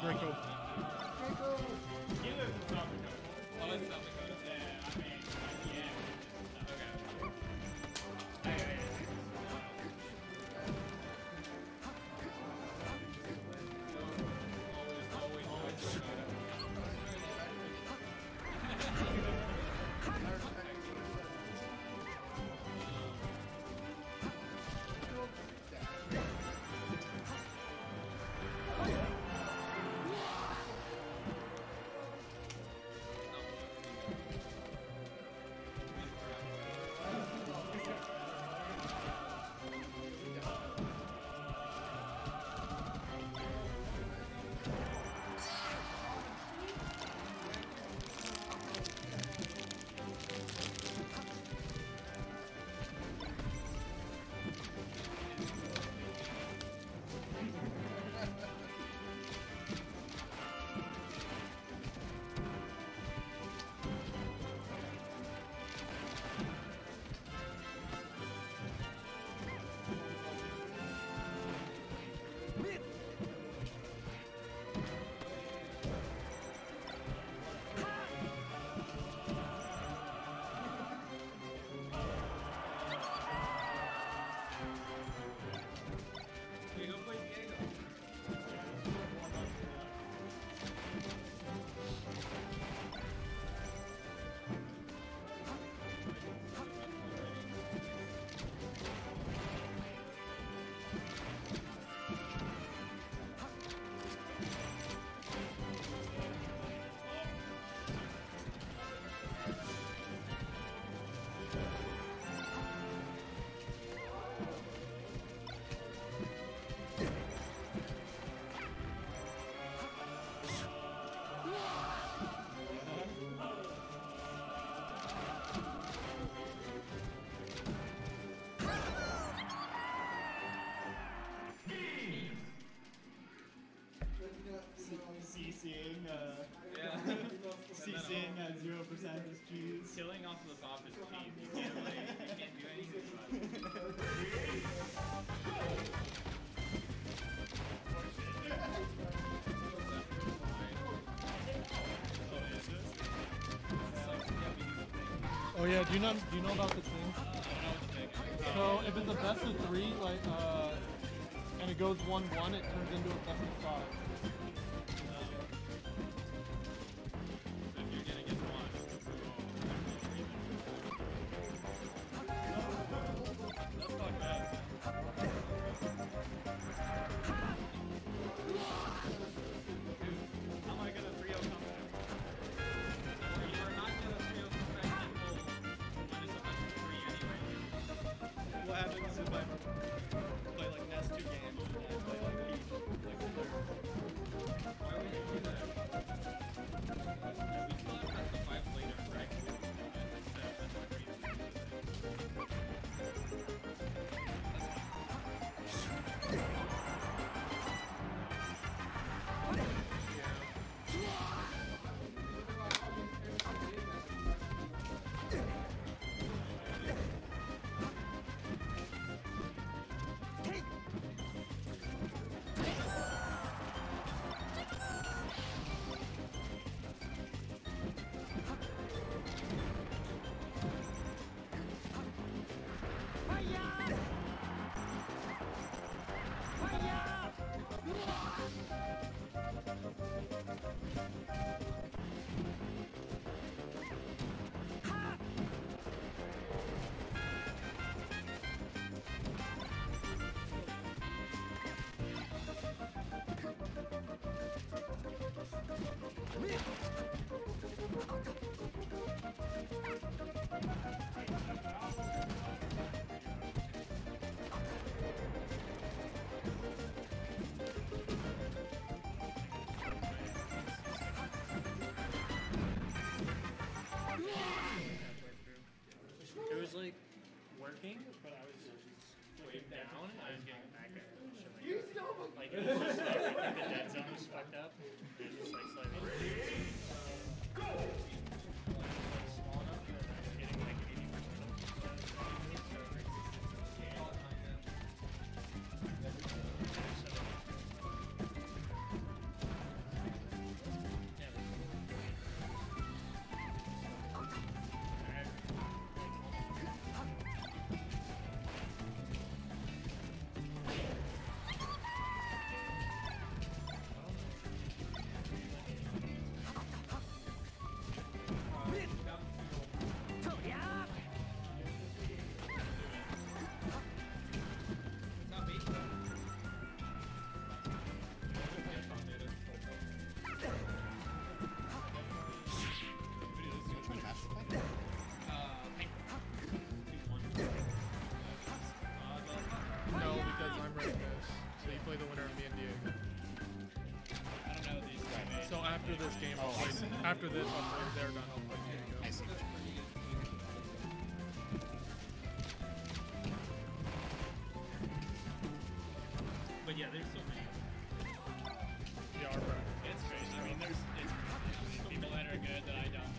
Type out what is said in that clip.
Draco. Draco! He lives in Oh, in Yeah, I mean, yeah. Okay. Oh yeah, do you know do you know about the thing? So if it's a best of three, like uh, and it goes one one, it turns into a best of five. after this game, I'll play. After this, I'll play. They're done. I'll play Diego. But yeah, there's so many. Yeah, right. It's crazy. I mean, there's it's people that are good that I don't.